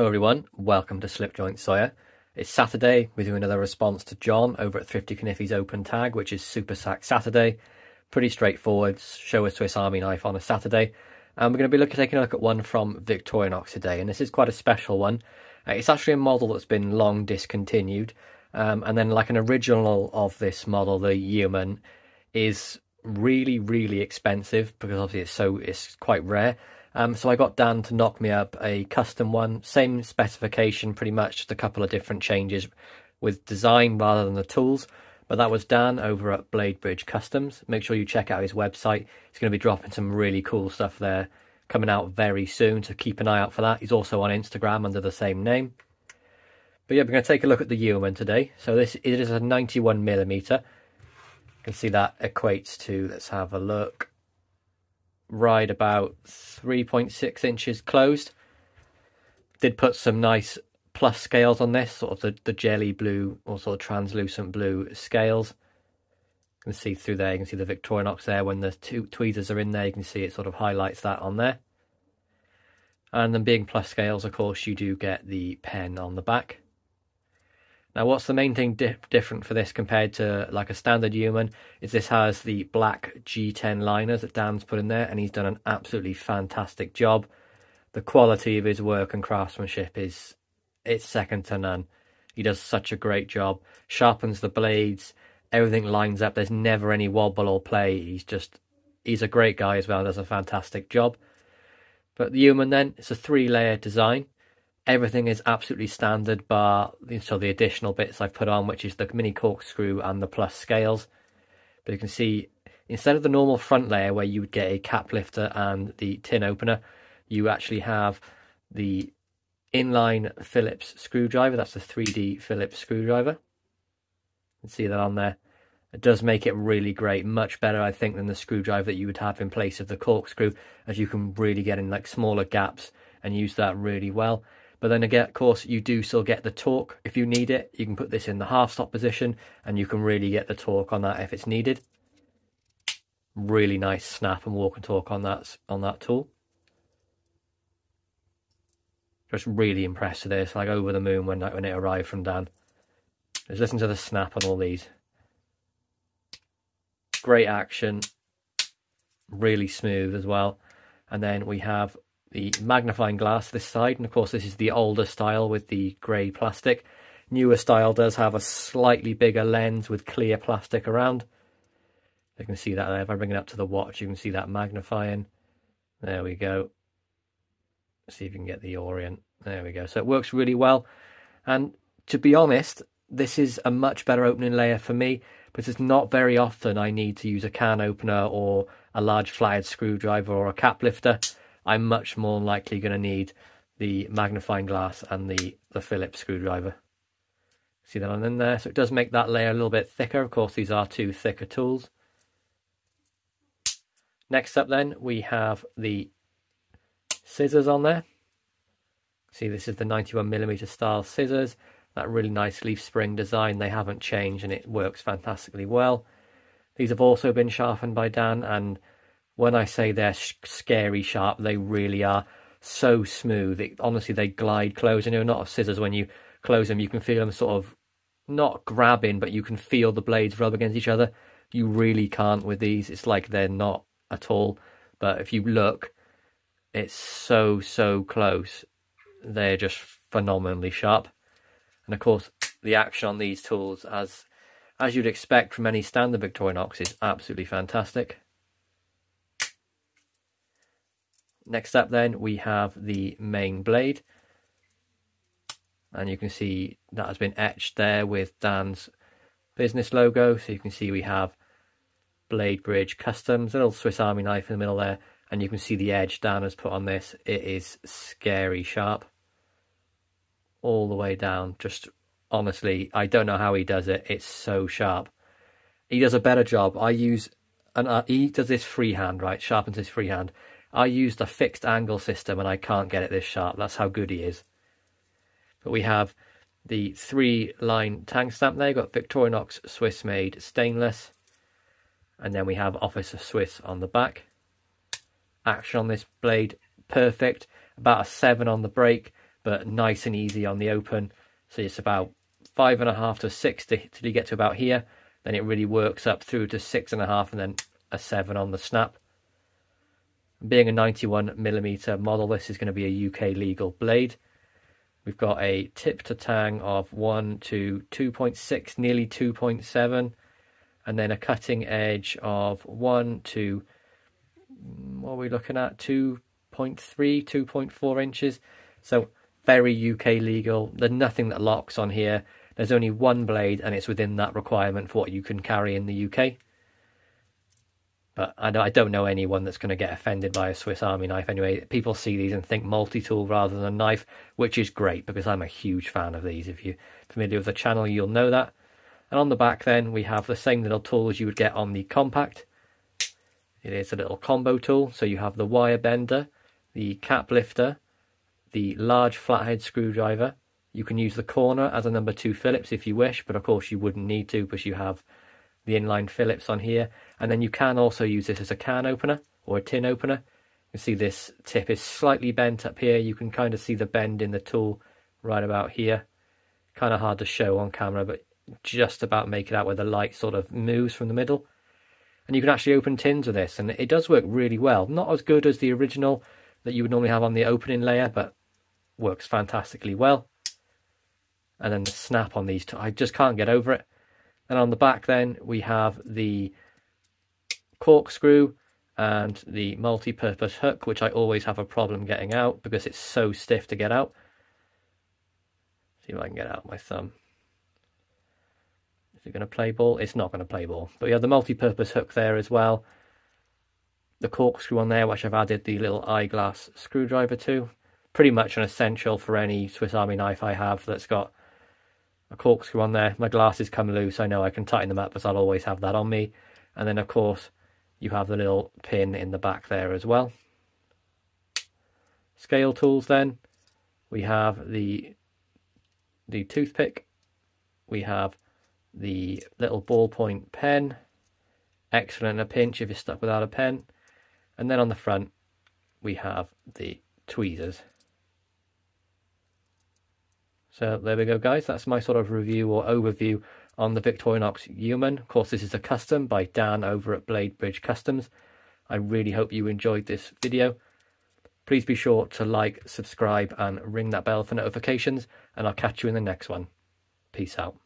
Hello everyone, welcome to Slipjoint Sawyer. It's Saturday, we do another response to John over at Thrifty Kaniffy's open tag, which is Super Saks Saturday. Pretty straightforward, show a Swiss Army knife on a Saturday. And we're going to be looking, taking a look at one from Victorinox today, and this is quite a special one. Uh, it's actually a model that's been long discontinued, um, and then like an original of this model, the Yeoman, is really, really expensive because obviously it's so it's quite rare. Um, so I got Dan to knock me up a custom one, same specification, pretty much, just a couple of different changes with design rather than the tools. But that was Dan over at Bladebridge Customs. Make sure you check out his website. He's going to be dropping some really cool stuff there coming out very soon, so keep an eye out for that. He's also on Instagram under the same name. But yeah, we're going to take a look at the Yeoman today. So this it is a 91 millimeter. You can see that equates to, let's have a look, ride about 3.6 inches closed. Did put some nice plus scales on this, sort of the, the jelly blue or sort of translucent blue scales. You can see through there, you can see the Victorinox there. When the two tweezers are in there, you can see it sort of highlights that on there. And then being plus scales, of course, you do get the pen on the back. Now, what's the main thing di different for this compared to like a standard Yeoman is this has the black G10 liners that Dan's put in there, and he's done an absolutely fantastic job. The quality of his work and craftsmanship is it's second to none. He does such a great job. Sharpens the blades, everything lines up. There's never any wobble or play. He's just he's a great guy as well. Does a fantastic job. But the Yeoman then it's a three layer design everything is absolutely standard bar so the additional bits I've put on which is the mini corkscrew and the plus scales. But you can see instead of the normal front layer where you would get a cap lifter and the tin opener you actually have the inline Phillips screwdriver. That's a 3D Phillips screwdriver. You can see that on there. It does make it really great much better I think than the screwdriver that you would have in place of the corkscrew as you can really get in like smaller gaps and use that really well but then again, of course, you do still get the torque if you need it. You can put this in the half stop position and you can really get the torque on that if it's needed. Really nice snap and walk and torque on that on that tool. Just really impressed with this, like over the moon when when it arrived from Dan. Just listen to the snap on all these. Great action, really smooth as well. And then we have the magnifying glass this side, and of course this is the older style with the grey plastic. Newer style does have a slightly bigger lens with clear plastic around. You can see that there. If I bring it up to the watch, you can see that magnifying. There we go. Let's see if you can get the Orient. There we go. So it works really well. And to be honest, this is a much better opening layer for me because it's not very often I need to use a can opener or a large flathead screwdriver or a cap lifter. I'm much more likely going to need the magnifying glass and the, the Phillips screwdriver. See that on in there? So it does make that layer a little bit thicker. Of course, these are two thicker tools. Next up then, we have the scissors on there. See, this is the 91mm style scissors. That really nice leaf spring design. They haven't changed and it works fantastically well. These have also been sharpened by Dan and when I say they're scary sharp, they really are so smooth. It, honestly, they glide close. And you're not scissors when you close them, you can feel them sort of not grabbing, but you can feel the blades rub against each other. You really can't with these. It's like they're not at all. But if you look, it's so, so close. They're just phenomenally sharp. And of course, the action on these tools, as as you'd expect from any standard Victorinox, is absolutely fantastic. Next up then we have the main blade. And you can see that has been etched there with Dan's business logo. So you can see we have Blade Bridge Customs, a little Swiss Army knife in the middle there. And you can see the edge Dan has put on this. It is scary sharp. All the way down. Just honestly, I don't know how he does it. It's so sharp. He does a better job. I use, and uh, he does this freehand, right? Sharpens his freehand. I used a fixed angle system and I can't get it this sharp. That's how good he is. But we have the three line tang stamp there. You've got Victorinox Swiss made stainless. And then we have Officer Swiss on the back. Action on this blade, perfect. About a 7 on the break. but nice and easy on the open. So it's about five and a half to six to, till you get to about here. Then it really works up through to six and a half and then a seven on the snap. Being a 91 millimeter model, this is going to be a UK legal blade. We've got a tip to tang of 1 to 2.6, nearly 2.7, and then a cutting edge of 1 to, mm, what are we looking at, 2.3, 2.4 inches. So very UK legal. There's nothing that locks on here. There's only one blade, and it's within that requirement for what you can carry in the UK. But I don't know anyone that's going to get offended by a Swiss Army knife anyway. People see these and think multi-tool rather than a knife, which is great because I'm a huge fan of these. If you're familiar with the channel, you'll know that. And on the back then, we have the same little tool as you would get on the compact. It is a little combo tool. So you have the wire bender, the cap lifter, the large flathead screwdriver. You can use the corner as a number two Phillips if you wish, but of course you wouldn't need to because you have the inline Phillips on here. And then you can also use this as a can opener or a tin opener. You see this tip is slightly bent up here. You can kind of see the bend in the tool right about here. Kind of hard to show on camera, but just about make it out where the light sort of moves from the middle. And you can actually open tins with this, and it does work really well. Not as good as the original that you would normally have on the opening layer, but works fantastically well. And then the snap on these I just can't get over it. And on the back then we have the corkscrew and the multi-purpose hook, which I always have a problem getting out because it's so stiff to get out. See if I can get out my thumb. Is it going to play ball? It's not going to play ball. But we have the multi-purpose hook there as well. The corkscrew on there, which I've added the little eyeglass screwdriver to. Pretty much an essential for any Swiss Army knife I have that's got a corkscrew on there. My glasses come loose. I know I can tighten them up, but I'll always have that on me. And then, of course, you have the little pin in the back there as well. Scale tools then. We have the, the toothpick. We have the little ballpoint pen. Excellent in a pinch if you're stuck without a pen. And then on the front, we have the tweezers. So there we go, guys. That's my sort of review or overview on the Victorinox Yeoman. Of course, this is a custom by Dan over at Blade Bridge Customs. I really hope you enjoyed this video. Please be sure to like, subscribe, and ring that bell for notifications, and I'll catch you in the next one. Peace out.